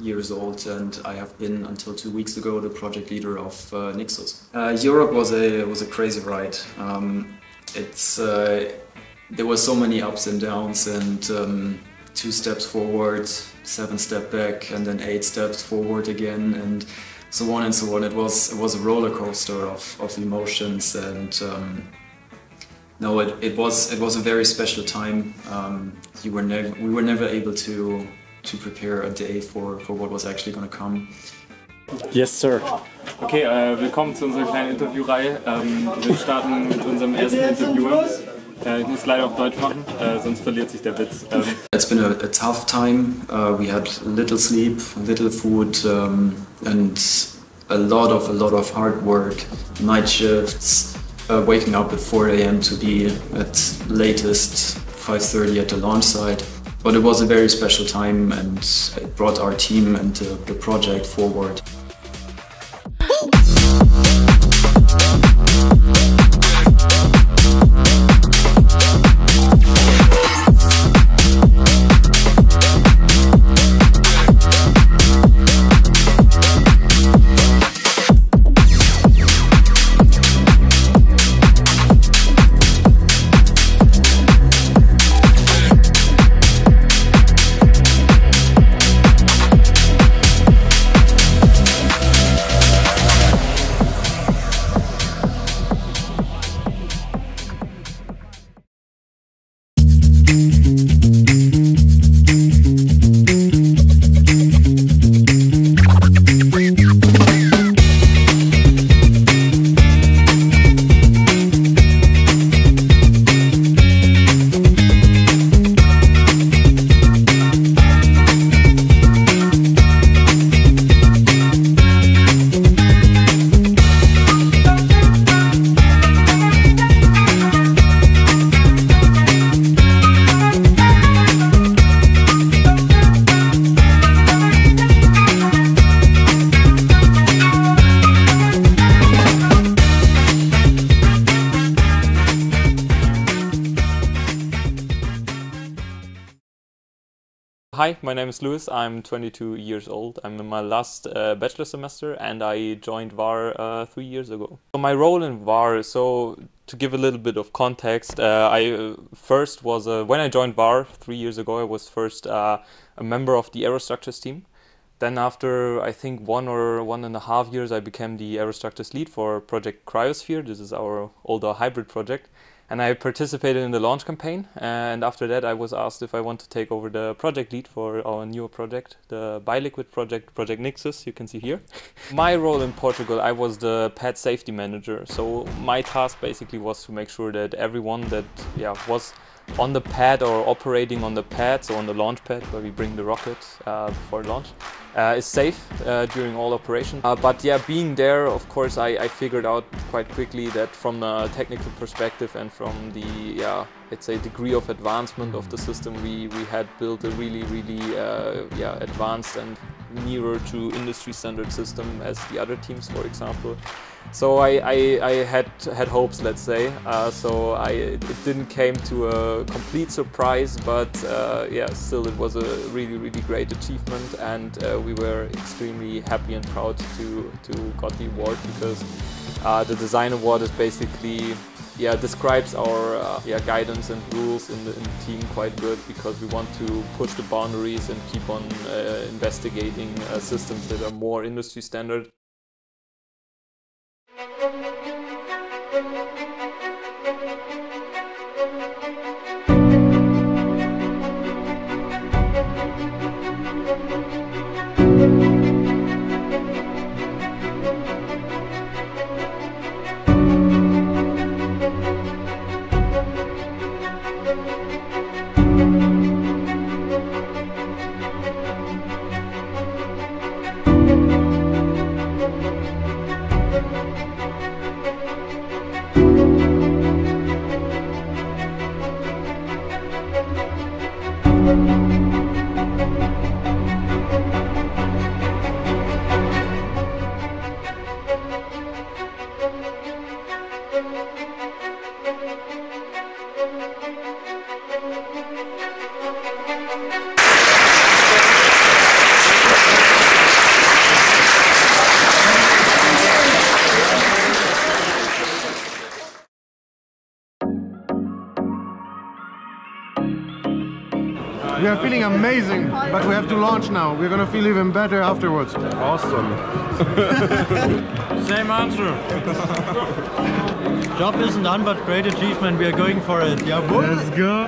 years old and I have been until two weeks ago the project leader of uh, Nixus. Uh, Europe was a was a crazy ride. Um, it's uh, there were so many ups and downs and um, two steps forward, seven step back, and then eight steps forward again, and so on and so on. It was it was a roller coaster of, of emotions and. Um, no, it, it was it was a very special time. Um, you were never we were never able to to prepare a day for, for what was actually going to come. Yes, sir. Okay, äh, willkommen zu unserer kleinen Interviewreihe. Ähm, wir starten mit unserem ersten Interview. Äh, ich muss leider auf Deutsch machen, äh, sonst verliert sich der Witz. Ähm, It's been a, a tough time. Uh, we had little sleep, little food, um, and a lot of a lot of hard work, night shifts, uh, waking up at 4 a.m. to be at latest 5:30 at the launch site. But it was a very special time, and it brought our team and the, the project forward. Hi, my name is Lewis. I'm 22 years old. I'm in my last uh, bachelor semester and I joined WARR uh, three years ago. So my role in WARR, so to give a little bit of context, uh, I uh, first was, uh, when I joined WARR three years ago, I was first uh, a member of the aerostructures team. Then after, I think, one or one and a half years, I became the aerostructures lead for Project Cryosphere. This is our older hybrid project and I participated in the launch campaign. Uh, and after that, I was asked if I want to take over the project lead for our newer project, the BioLiquid project, Project Nixus. You can see here. my role in Portugal, I was the pad safety manager. So my task basically was to make sure that everyone that yeah was on the pad or operating on the pad, so on the launch pad where we bring the rocket uh, before launch, uh, is safe uh, during all operations. Uh, but yeah, being there, of course, I, I, figured out quite quickly that from a technical perspective and from the, yeah, let's say degree of advancement of the system, we, we had built a really, really, uh, yeah, advanced and nearer to industry standard system as the other teams, for example. So I, I, I had had hopes, let's say. Uh, so I it didn't came to a complete surprise, but uh, yeah, still it was a really really great achievement, and uh, we were extremely happy and proud to to got the award because uh, the design award is basically yeah describes our uh, yeah guidance and rules in the, in the team quite good because we want to push the boundaries and keep on uh, investigating systems that are more industry standard thank you. We are feeling amazing, but we have to launch now. We're gonna feel even better afterwards. Awesome. Same answer. Job isn't done, but great achievement. We are going for it. Yeah, Let's go.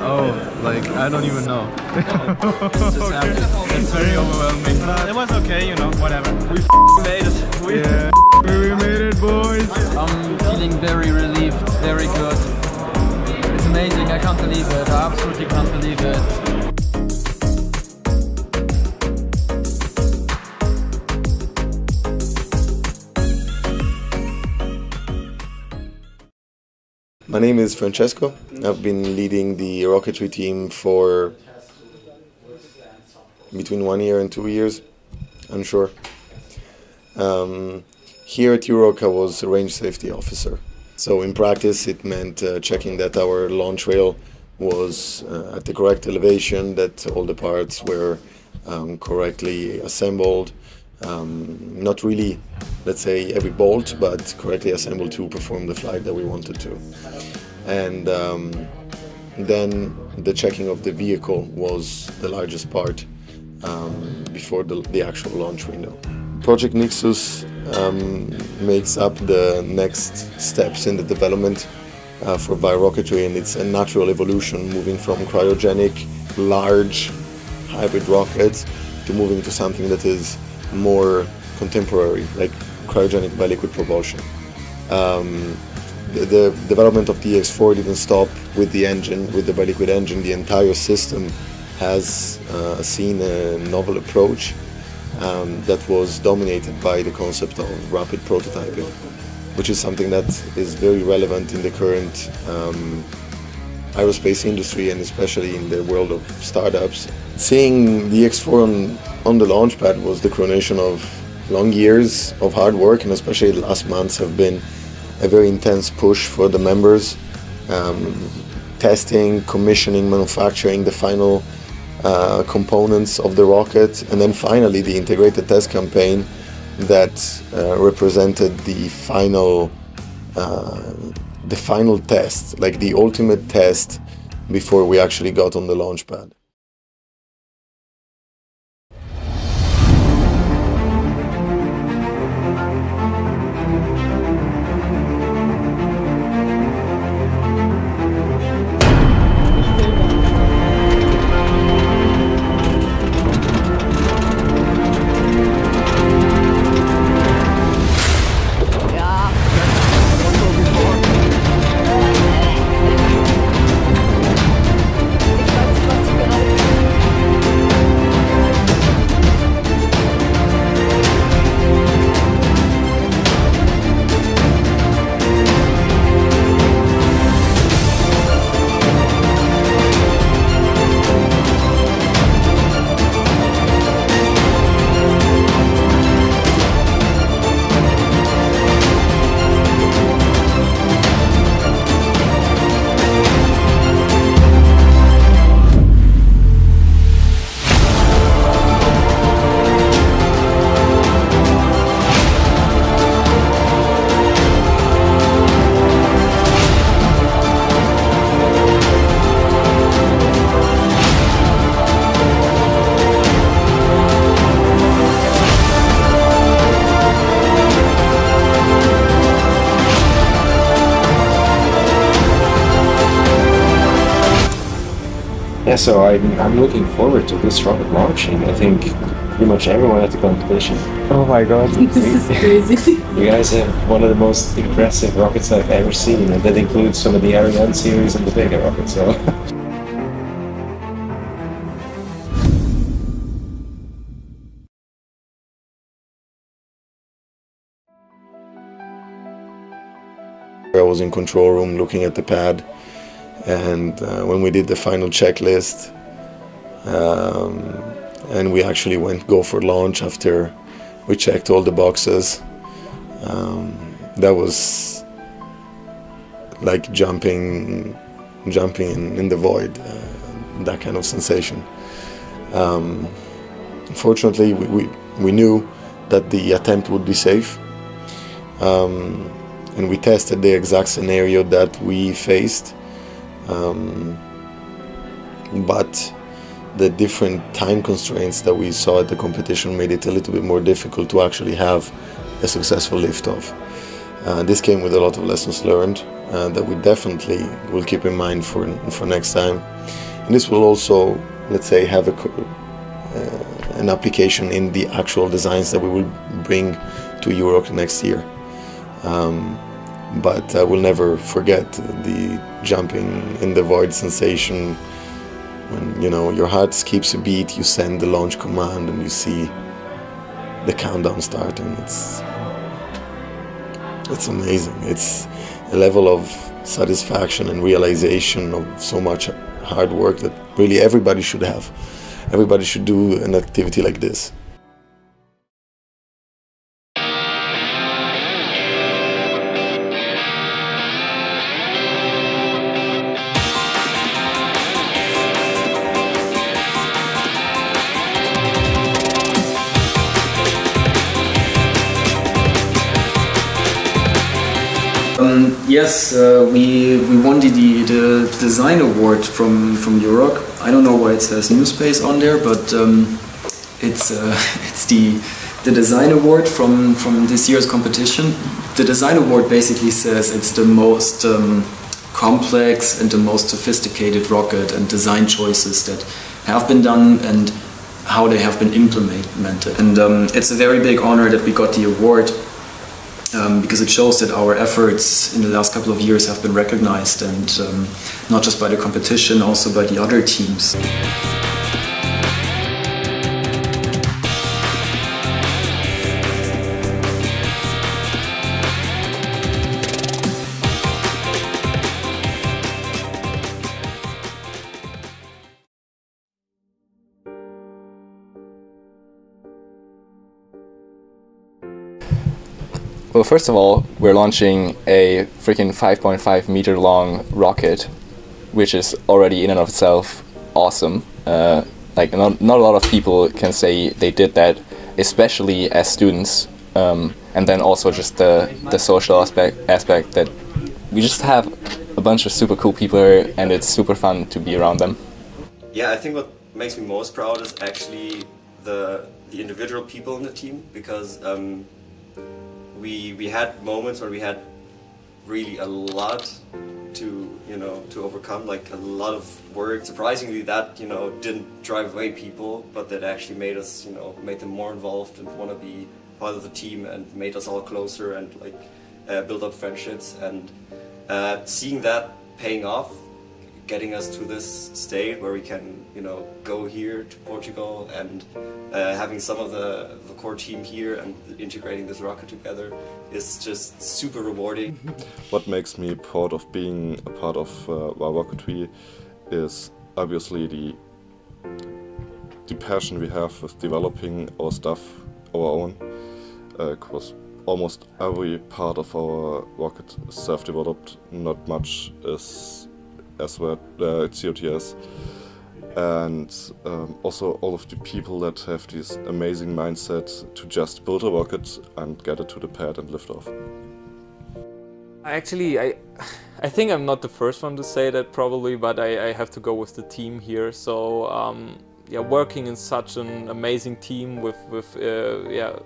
Oh, like I don't even know. Just happy. It's very overwhelming. it was okay, you know, whatever. We made it. We Yeah, we made it, boys. I'm feeling very relieved, very good. Amazing. I can't believe it. I absolutely can't believe it. My name is Francesco. I've been leading the rocketry team for between one year and two years, I'm sure. Um, here at EuRoC, I was a range safety officer. So in practice, it meant uh, checking that our launch rail was uh, at the correct elevation, that all the parts were um, correctly assembled. Um, not really, let's say, every bolt, but correctly assembled to perform the flight that we wanted to. And um, then the checking of the vehicle was the largest part um, before the, the actual launch window. Project Nixus um, makes up the next steps in the development uh, for biorocketry, and it's a natural evolution moving from cryogenic, large hybrid rockets to moving to something that is more contemporary, like cryogenic bi-liquid propulsion. Um, the, the development of the EX4 didn't stop with the engine, with the bi-liquid engine. The entire system has uh, seen a novel approach um, that was dominated by the concept of rapid prototyping, which is something that is very relevant in the current um, aerospace industry and especially in the world of startups. Seeing the X4 on, on the launch pad was the coronation of long years of hard work, and especially the last months have been a very intense push for the members. Um, testing, commissioning, manufacturing the final uh, components of the rocket, and then finally the integrated test campaign that uh, represented the final, uh, the final test, like the ultimate test before we actually got on the launch pad. So I'm, I'm looking forward to this rocket launching. I think pretty much everyone at the competition. Oh my god. This is crazy. You guys have one of the most impressive rockets I've ever seen, and that includes some of the Ariane series and the Vega rocket. So I was in control room looking at the pad, and uh, when we did the final checklist, um, and we actually went go for launch after we checked all the boxes, um, that was like jumping, jumping in, in the void, uh, that kind of sensation. Um, fortunately, we, we, we knew that the attempt would be safe. Um, and we tested the exact scenario that we faced. Um, but the different time constraints that we saw at the competition made it a little bit more difficult to actually have a successful liftoff. Uh, this came with a lot of lessons learned uh, that we definitely will keep in mind for for next time. And this will also, let's say, have a, uh, an application in the actual designs that we will bring to EUROC next year. Um, but I will never forget the jumping in the void sensation when you know your heart skips a beat you send the launch command and you see the countdown starting. It's it's amazing. It's a level of satisfaction and realization of so much hard work that really everybody should have. Everybody should do an activity like this yes, uh, we we won the, the design award from from EUROC. I don't know why it says New Space on there, but um, it's uh, it's the the design award from from this year's competition. The design award basically says it's the most um, complex and the most sophisticated rocket and design choices that have been done and how they have been implemented. And um, it's a very big honor that we got the award um, because it shows that our efforts in the last couple of years have been recognized and um, not just by the competition, also by the other teams. Well, first of all, we're launching a freaking 5.5 meter long rocket, which is already in and of itself awesome. Uh, like, not, not a lot of people can say they did that, especially as students. Um, and then also just the, the social aspect, aspect that we just have a bunch of super cool people here and it's super fun to be around them. Yeah, I think what makes me most proud is actually the, the individual people in the team because um, we we had moments where we had really a lot to you know to overcome like a lot of work. Surprisingly that you know didn't drive away people but that actually made us you know made them more involved and want to be part of the team and made us all closer and like uh, build up friendships. And uh, seeing that paying off getting us to this state where we can, you know, go here to Portugal and uh, having some of the, the core team here and integrating this rocket together is just super rewarding. what makes me proud of being a part of uh, rocketry is obviously the the passion we have with developing our stuff our own because uh, almost every part of our rocket is self-developed not much is as well uh, COTS. And um, also all of the people that have this amazing mindset to just build a rocket and get it to the pad and lift off. I actually, I, I think I'm not the first one to say that probably, but I, I have to go with the team here. So um, yeah, working in such an amazing team with with uh, yeah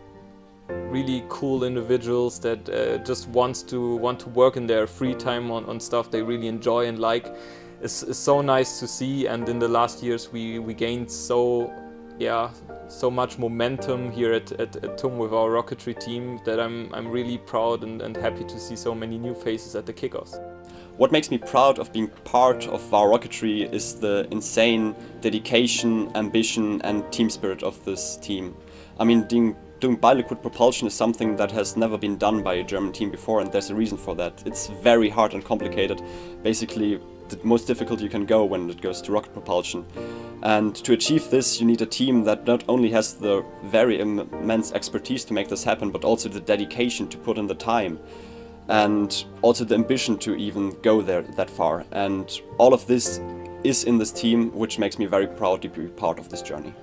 really cool individuals that uh, just wants to want to work in their free time on, on stuff they really enjoy and like is, is so nice to see and in the last years we, we gained so yeah so much momentum here at, at, at TUM with our rocketry team that I'm, I'm really proud and, and happy to see so many new faces at the kickoffs. What makes me proud of being part of our rocketry is the insane dedication, ambition and team spirit of this team. I mean, doing doing biliquid propulsion is something that has never been done by a German team before and there's a reason for that. It's very hard and complicated. Basically the most difficult you can go when it goes to rocket propulsion. And to achieve this you need a team that not only has the very immense expertise to make this happen but also the dedication to put in the time and also the ambition to even go there that far. And all of this is in this team which makes me very proud to be part of this journey.